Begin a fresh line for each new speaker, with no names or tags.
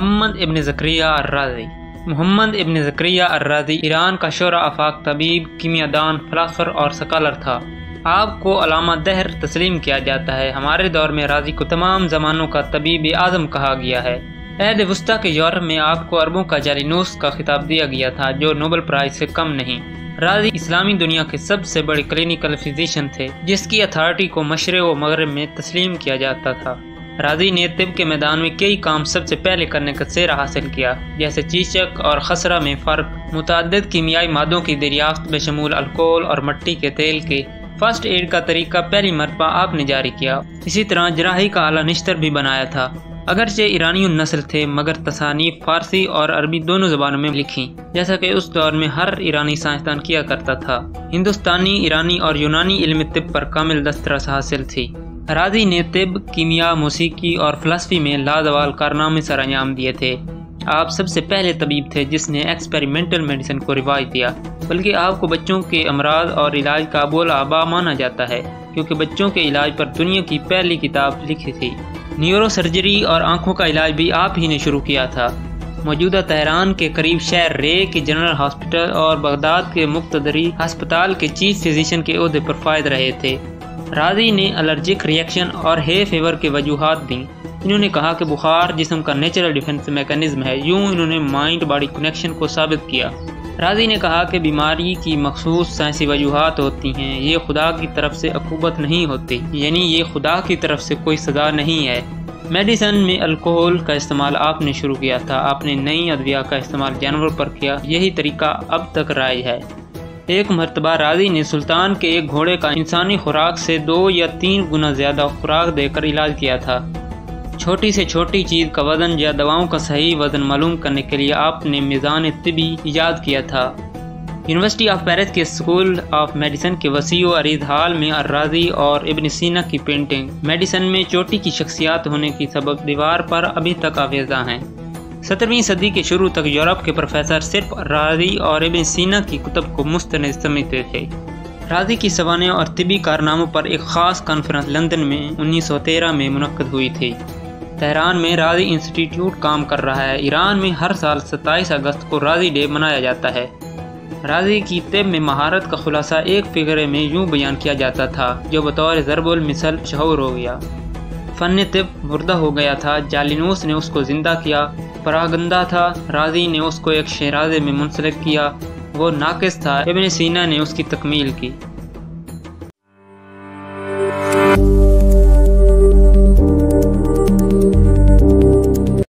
محمد ابن ذکریہ الرازی۔ محمد ابن ذکریہ الرازی ایران کا شعرا افاق طبیب، کیمیا دان، فلاسفر اور سکالر تھا۔ آپ کو علامہ دہر تسلیم کیا جاتا ہے۔ ہمارے دور میں راضی کو تمام زمانوں کا طبیب اعظم کہا گیا ہے۔ عہد وسطی کے یورپ میں آپ کو عربوں کا جالینوس کا خطاب دیا گیا تھا، جو نوبل پرائز سے کم نہیں۔ راضی اسلامی دنیا کے سب سے بڑے کلینکل فزیشین تھے، جس کی اتھارٹی کو مشرق و مغرب میں تسلیم کیا جاتا تھا۔ راضی نے طب کے میدان میں کئی کام سب سے پہلے کرنے کا سیرا حاصل کیا، جیسے چیچک اور خسرہ میں فرق، متعدد کیمیائی مادوں کی دریافت بشمول الکول اور مٹی کے تیل کے۔ فرسٹ ایڈ کا طریقہ پہلی مرتبہ آپ نے جاری کیا۔ اسی طرح جراحی کا اعلیٰ نشتر بھی بنایا تھا۔ اگرچہ ایرانی نسل تھے، مگر تصانیف فارسی اور عربی دونوں زبانوں میں لکھی۔ جیسا کہ اس دور میں ہر ایرانی سائنسدان کیا کرتا تھا۔ ہندوستانی، ایرانی اور یونانی علم طب پر کامل دسترس حاصل تھی۔ راضی نے طب، کیمیا، موسیقی اور فلسفی میں لازوال کارنامے سر انجام دیے تھے۔ آپ سب سے پہلے طبیب تھے جس نے ایکسپیریمنٹل میڈیسن کو رواج دیا، بلکہ آپ کو بچوں کے امراض اور علاج کا بول آبا مانا جاتا ہے، کیونکہ بچوں کے علاج پر دنیا کی پہلی کتاب لکھی تھی۔ نیورو سرجری اور آنکھوں کا علاج بھی آپ ہی نے شروع کیا تھا۔ موجودہ تہران کے قریب شہر رے کے جنرل ہاسپٹل اور بغداد کے مقتدری ہسپتال کے چیف فزیشین کے عہدے پر فائد رہے تھے۔ راضی نے الرجک ریئیکشن اور ہے فیور کے وجوہات دیں۔ انہوں نے کہا کہ بخار جسم کا نیچرل ڈیفنس میکانزم ہے، یوں انہوں نے مائنڈ باڈی کنیکشن کو ثابت کیا۔ راضی نے کہا کہ بیماری کی مخصوص سائنسی وجوہات ہوتی ہیں، یہ خدا کی طرف سے عقوبت نہیں ہوتی یعنی یہ خدا کی طرف سے کوئی سزا نہیں ہے۔ میڈیسن میں الکوہل کا استعمال آپ نے شروع کیا تھا، آپ نے نئی ادویہ کا استعمال جانور پر کیا، یہی طریقہ اب تک رائج ہے۔ ایک مرتبہ راضی نے سلطان کے ایک گھوڑے کا انسانی خوراک سے دو یا تین گنا زیادہ خوراک دے کر علاج کیا تھا۔ چھوٹی سے چھوٹی چیز کا وزن یا دواؤں کا صحیح وزن معلوم کرنے کے لیے آپ نے میزان طبی ایجاد کیا تھا۔ یونیورسٹی آف پیرس کے اسکول آف میڈیسن کے وسیع و عریض حال میں الراضی اور ابن سینا کی پینٹنگ میڈیسن میں چوٹی کی شخصیات ہونے کی سبب دیوار پر ابھی تک آویزہ ہیں۔ سترویں صدی کے شروع تک یورپ کے پروفیسر صرف راضی اور ابن سینا کی کتب کو مستند سمجھتے تھے۔ راضی کی سوانح اور طبی کارناموں پر ایک خاص کانفرنس لندن میں انیس سو تیرہ میں منعقد ہوئی تھی۔ تہران میں راضی انسٹیٹیوٹ کام کر رہا ہے۔ ایران میں ہر سال ستائیس اگست کو راضی ڈے منایا جاتا ہے۔ راضی کی طب میں مہارت کا خلاصہ ایک فگرے میں یوں بیان کیا جاتا تھا، جو بطور ضرب المثل شہور ہو گیا۔ فن طب مردہ ہو گیا تھا۔ جالینوس نے اس کو زندہ کیا۔ پراگندہ تھا۔ راضی نے اس کو ایک شہرازے میں منسلک کیا۔ وہ ناقص تھا۔ ابن سینا نے اس کی تکمیل کی۔